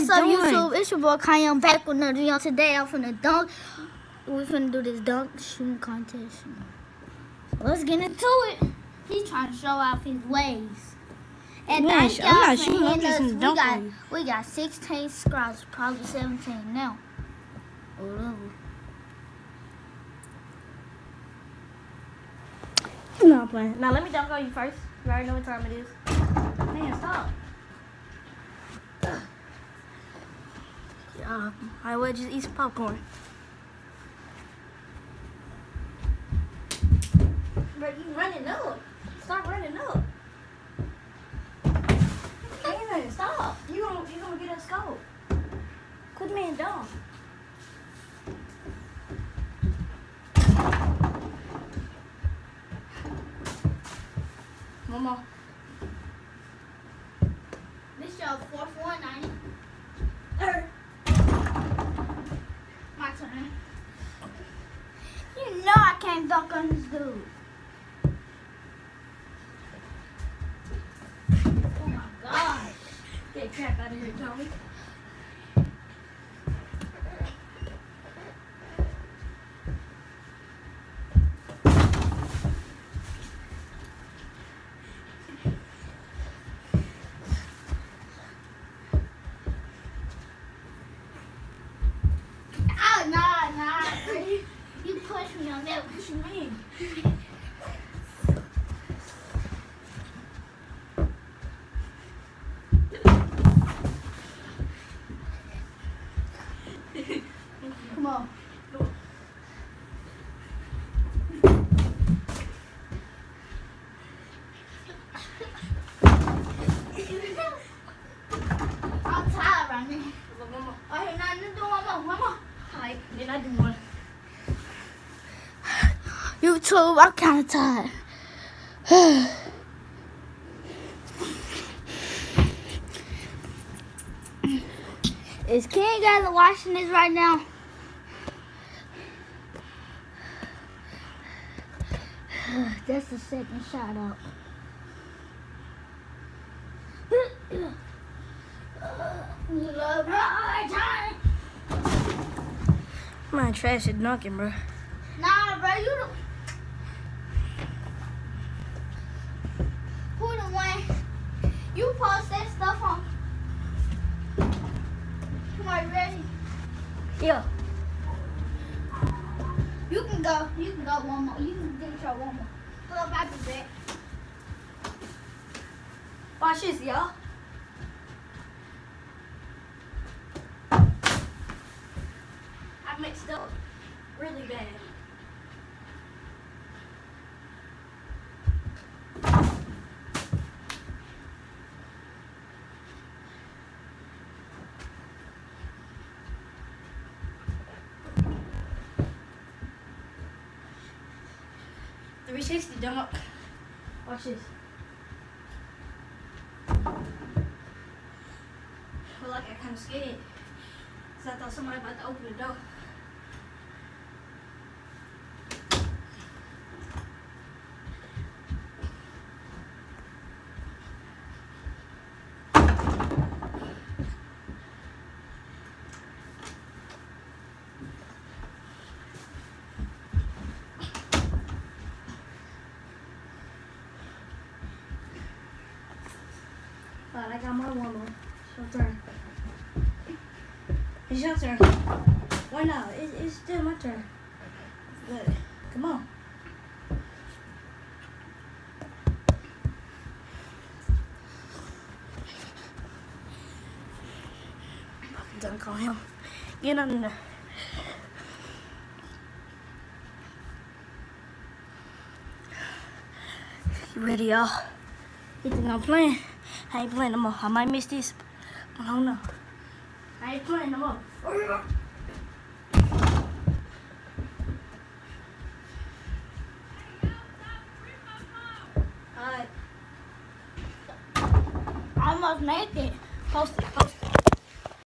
What's up, doing? YouTube? It's your boy Kanye. I'm back with another video. Today, I'm finna dunk. We're finna do this dunk shooting contest. So let's get into it. He's trying to show off his ways. And Man, thank y'all for hitting us. We got, we got 16 subscribers, probably 17 now. Whatever. No, I'm playing. Now let me dunk on you first. You already know what time it is. Yeah, I would just eat some popcorn. But you running up. Stop running up. Man, stop. You gonna you gonna get us go. Quit being dumb. Mama. This your fourth one, ain't it? Her. My turn. You know On this dude. Oh my gosh. Get crap out of here, Tommy. Oh, nah, nah. You, you pushed me on that. What you mean? Come on. I'm tired oh, now. Mama. I ain't nothing to do. One more, one more. Alright, then I do one. YouTube, I'm kind of tired. Is King guys watching this right now? That's the second shot out. My trash is knocking, bro. Nah, bro, you the one you post that stuff on. You ready? Yeah. You can go. You can go one more. You can get your one more. Pull up out the. Watch this, y'all. I mixed up really bad. Three sixty dunk. Watch this. feel like I of scared. Cause I thought somebody about to open the door. Got my one more. It's your turn. Why not? It, it's still my turn. But, come on. Dunk on him. Get on there. You ready, y'all? You think I'm playing? I ain't playing no more. I might miss this. I don't know. I ain't playing no more. Almost made it. post it, post